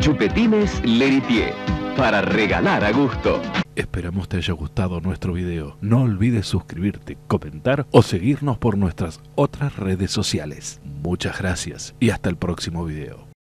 Chupetines Leritier para regalar a gusto. Esperamos te haya gustado nuestro video. No olvides suscribirte, comentar o seguirnos por nuestras otras redes sociales. Muchas gracias y hasta el próximo video.